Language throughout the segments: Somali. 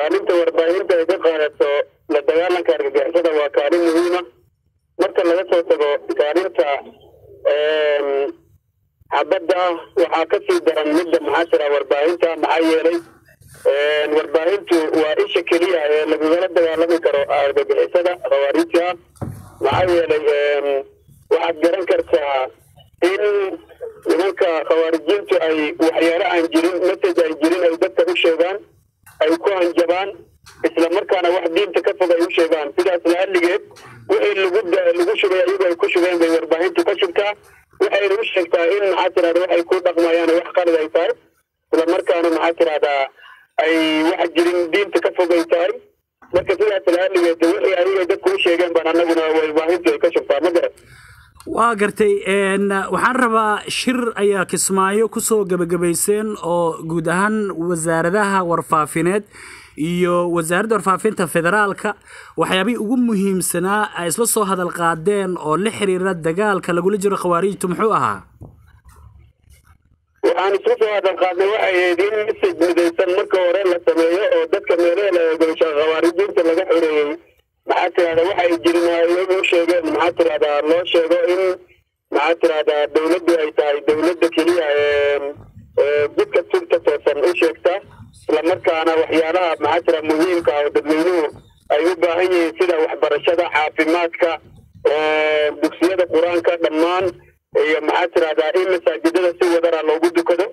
kaalinta warbaahinta ay ka qaadato la dagaalanka argagixisada waa kaalin muhiima marka laga soo tago kaalinta xabadda waxaa ka sii daran midda maxaa jira warbaahinta maxaa yeelay warbaahintu waa isha keliya ee lagugala dagaalami karo argagixisada khawaariijta. Maxaa yeelay waxaad garan kartaa in nimanka khawaarijiintu ay waxyaalo aan jirin message ay jirin ay dadka u sheegaan ay ku hanjabaan isla markaana wax diinta ka fog ay u sheegaan. Sidaas la'alligeed wixii lagu lagu shugay ayagu ay ku shugeen bay warbaahintu ka shugtaa waxayna u sheegtaa in maxaa tirahda waxay ku dhaqmayaan wax qalid ay tahay. Isla markaana maxaa tirahdaa ay wax jirin diinta ka fog ay tahay. Marka sidaas la'alligeed wixii ayaga dadku u sheegeen baan annaguna warbaahintu ay ka shugtaa ma garan waa gartay waxaan rabaa shir ayaa kismaayo ku soo gebagabayseen oo guud ahaan wasaaradaha warfaafineed iyo wasaaradda warfaafinta federaalka. Waxyaabihii ugu muhiimsanaa ay isla soo hadal qaadeen oo la xiriira dagaalka lagula jiro khawaarijtu muxuu ahaa? Waxaan isla soo hadal qaadnay waxay ahayd in message midaysan marka hore la sameeyo oo dadka meelaha la eegosha khawaarijiinta laga xoreeyey maxaa tirahdaa waxay jirin iyagu u sheegeen maxaa tirahdaa loo sheego in maxaa tirahdaa dawladdu ay tahay dawladda keliya ee jidka tugta toosan u sheegta islamarkaana waxyaalaha maxaa tira muhiimka ah oo dadweynuhu ay u baahan yihiin sida waxbarashada caafimaadka dugsiyada qur'aanka dhammaan iyo maxaa tirahdaa in masaajidada si wadara loogu dukado.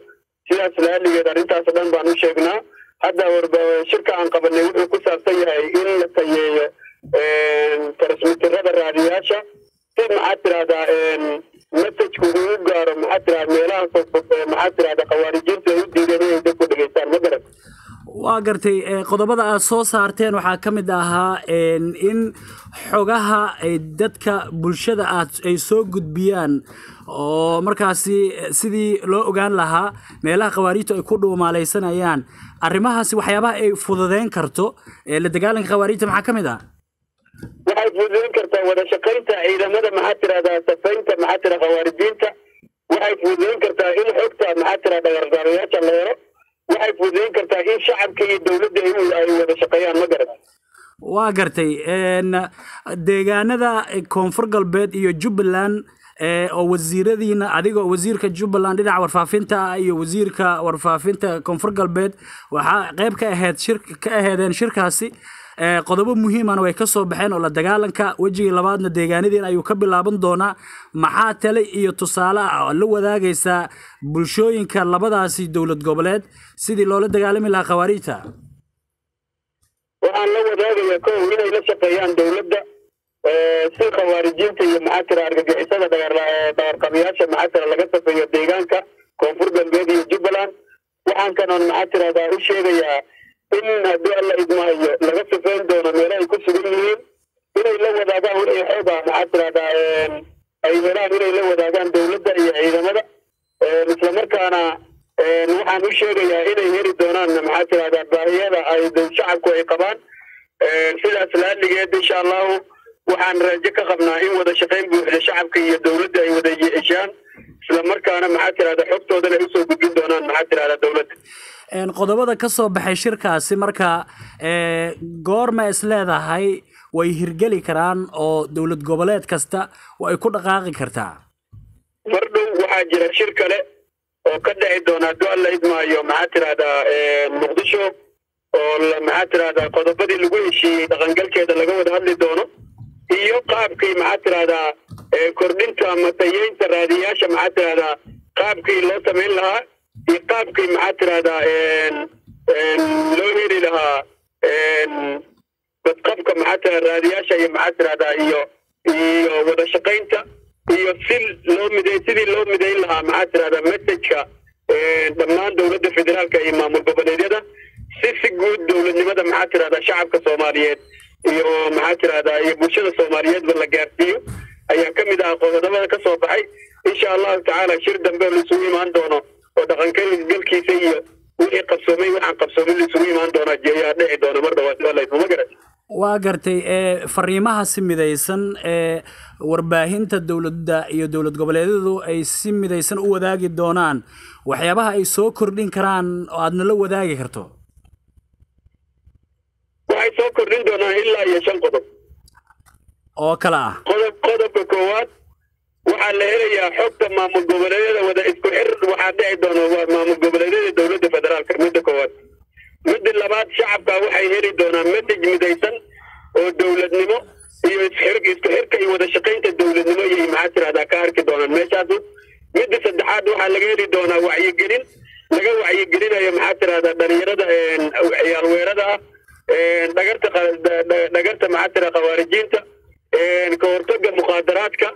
Sidaas laaligeed arrintaas dhan baan u sheegnaa. Hadda shirka aan qabanay wuxuu ku saabsan yahay in la tayeeyo transmitirada raadiyaasha si maxaa tirahdaa messajku uu gaaro maxaa tirahda meelaha maxaa tirahda khawaarijiintu ay u diideen inay dadku dhegeystaan ma garan waa gartay qodobada aad soo saarteen waxaa ka mid ahaa in xogaha dadka bulshada aad ay soo gudbiyaan. Oo markaasi sidii loo ogaan lahaa meelaha khawaariijtu ay ku dhuumaalaysanayaan arrimahaasi waxyaabaha ay fududeyn karto la dagaalanka khawaariijta maxaa ka mid ah? Waxay fududeyn kartaa wada shaqaynta ciidamada maxaa tirahdaa safaynta maxaa tira khawaarijiinta? Waxay fududeyn kartaa in xogta maxaa tira dhagargaarayaasha la helo waxay fududeyn kartaa in shacabka iyo dowladda ay wada shaqeeyaan ma garan waa gartay deegaanada koonfur galbeed iyo jubbaland oo wasiiradiina adiga wasiirka jubbaland dhinaca warfaafinta iyo wasiirka warfaafinta koonfur galbeed waxaa qayb ka ahayd shir ka aheedeen shirkaasi qodobo muhiimana way ka soo baxeen oo la dagaalanka wejigii labaadna deegaanadiin ayuu ka bilaaban doonaa. Maxaa tale iyo tusaale ah oo la wadaagaysaa bulshooyinka labadaasi dowlad goboleed? Sidii loola dagaalami lahaa khawaariijta. Waxaan la wadaagayaa kow inay la shaqeeyaan dowladda si khawaarijiinta iyo maxaa tira argagixisada dhagarqabayaasha maxaa tira laga safeeyo deegaanka koonfur galbeed iyo jubbaland. Waxaan kanoon maxaa tirahdaa u sheegayaa in haddii alla idmaayo laga sifeyn doono meelo ay ku sugan yihiin inay la wadaagaan wixii xoog ah maxaa tirahdaa ay helaan inay la wadaagaan dowladda iyo ciidamada. Islamarkaana waxaan u sheegayaa inay heli doonaan maxaa tirahdaa baahiyada ay shacabku ay qabaan. Sidaas laaligeed insha allahu waxaan raajo ka qabnaa in wada shaqayn buuxda shacabka iyo dowladda ay wada yeeshaan. Islamarkaana maxaa tirahdaa xogtoodana u soo gudbin doonaan maxaa tirahdaa qodobada ka soo baxay shirkaasi marka goorma is leedahay way hirgeli karaan oo dowlad goboleed kasta oo ay ku dhaqaaqi kartaa. Mar dhow waxaa jira shir kale oo ka dhici doona hadduu alla idmaayo maxaa tirahdaa muqdisho oo maxaa tirahdaa qodobadii lagu heshiiyey dhaqangalkeeda laga wada hadli doono iyo qaabkii maxaa tirahdaa kordhinta matayeynta raadiyaasha maxaa tirahdaa qaabkii loo samayn lahaa qaabkii maxaa tirahdaa loo heli lahaa badqabka maxaa tira raadiyaasha iyo maxaa tirahdaa iyo iyo wada shaqaynta iyo si loo miday sidii loo midayn lahaa maxaa tirahdaa messajka dhammaan dowladda federaalka iyo maamul goboleedyada si si guud dowladnimada maxaa tirahdaa shacabka soomaaliyeed iyo maxaa tirahdaa iyo bulshada soomaaliyeedba la gaarsiiyo ayaa ka mid ah qodobada ka soo baxay. Insha allahu tacaala shir dambe laisugu imaan doono oo dhaqangalkiisa iyo wixii qabsoomay waxaan qabsoomay laisugu imaan doonaa ayaa dhici doona mar dhawaad ma garat waa gartay fariimahaasi midaysan ee warbaahinta dowladda iyo dowlad goboleedyadu ay si midaysan u wadaagi doonaan. Waxyaabaha ay soo kordhin karaan oo aadna la wadaagi karto? Waxay soo kordhin doonaan ilaa iyo shan qodob. Oo kale ah. Qodob qodobka koowaad waxaa la helayaa xogta maamul goboleedyada wada isku xir. Waxaa dhici doona waa maamul goboleedyada dowladda federaalka midda koowaad. Midda labaad shacabka waxay heli doonaan message midaysan oo dowladnimo iyo isku xirka iyo wada shaqaynta dowladnimo iyo maxaa tirahdaa ka arki doonaan meeshaasi midda saddexaad waxaa laga heli doonaa wacyigelin laga wacyigelinayo maxaa tirahdaa dhalinyarada ciyaalweerada ah dhagarta dhagarta maxaa tira khawaarijiinta ka hortaga mukhaadaraadka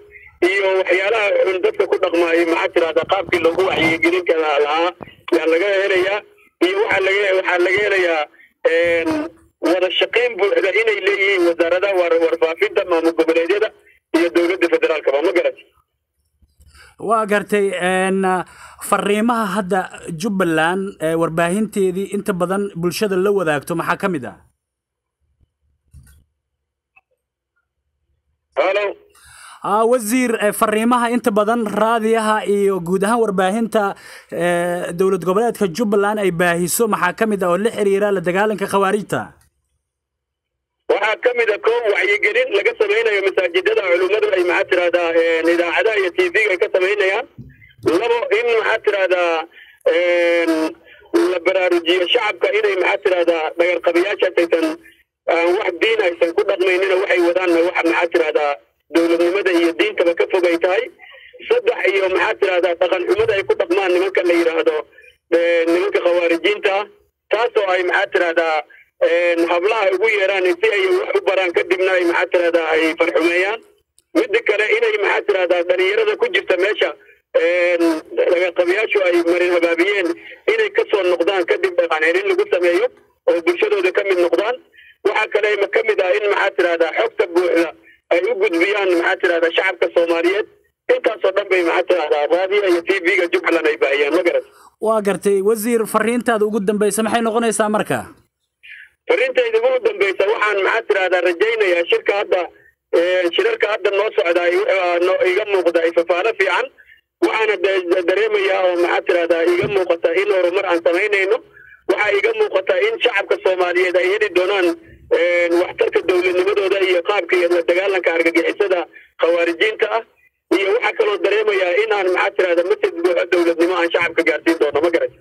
iyo waxyaalaha xun dadka ku dhaqmaayo maxaa tirahdaa qaabkii loogu wacyigelin kara lahaa yaa laga helayaa iyo waxaa laga helayaa wada shaqayn buuxda inay leeyihiin wasaaradaha war warfaafinta maamul goboleedyada iyo dowladda federaalkaba ma garatay waa gartay fariimaha hadda jubbaland warbaahinteedii inta badan bulshada la wadaagto maxaa ka mid ah wasiir fariimaha inta badan raadiyaha iyo guud ahaan warbaahinta dowlad goboleedka jubbaland ay baahiso. Maxaa ka mid ah oo la xiriira la dagaalanka khawaarijta waxaa ka mid a koob wacyigelin laga samaynayo masaajidada culummadu ay maxaa tirahdaa idaacadaha iyo t v-ga ay ka samaynayaan labo in maxaa tirahdaa la baraarujiyo shacabka inay maxaa tirahdaa dhagarqabiyaashaas aysan wax diin aysan ku dhaqmaynina waxay wadaanna waxa maxaa tirahdaa dowladnimada iyo diintaba ka fog ay tahay saddex iyo maxaa tirahdaa dhaqan xumada ay ku dhaqmaan nimanka la yidhaahdo nimanka khawaarijiinta taasoo ay maxaa tirahdaa hablaha ay ugu yeeraan si ay wax u baraan kadibna ay maxaa tirahdaa ay farxumeeyaan. Midda kale inay maxaa tirahdaa dhalinyarada ku jirta meesha dhaqanqabiyaashu ay marin habaabiyeen inay ka soo noqdaan kadib dhaqan lagu sameeyo oo bulshadooda ka mid noqdaan. Waxaa kale ka mid ah in maxaa tirahdaa xogta buuxda ay u gudbiyaan maxaa tirahdaa shacabka soomaaliyeed intaasoo dhan bay maxaa tirahdaa raadiyo iyo t v-ga jubbaland ay baahiyaan ma garat waa gartay wasiir fariintaada ugu dambeysa maxay noqonaysaa marka? Farintayda ugu dambeysa waxaan maxaa tirahdaa rajaynayaa shirka hadda shirarka hadda noo socda iga muuqda ifafaalo fiican. Waxaana dareemayaa oo maxaa tirahdaa iga muuqata in horumar aan samaynayno. Waxaa iga muuqata in shacabka soomaaliyeed ay heli doonaan waxtarka dowladnimadooda iyo qaabka iyo la dagaalanka argagixisada khawaarijiinta ah iyo waxaa kaloo dareemayaa inaan maxaa tirahda message dowladnimo aan shacabka gaarsiin doono ma garan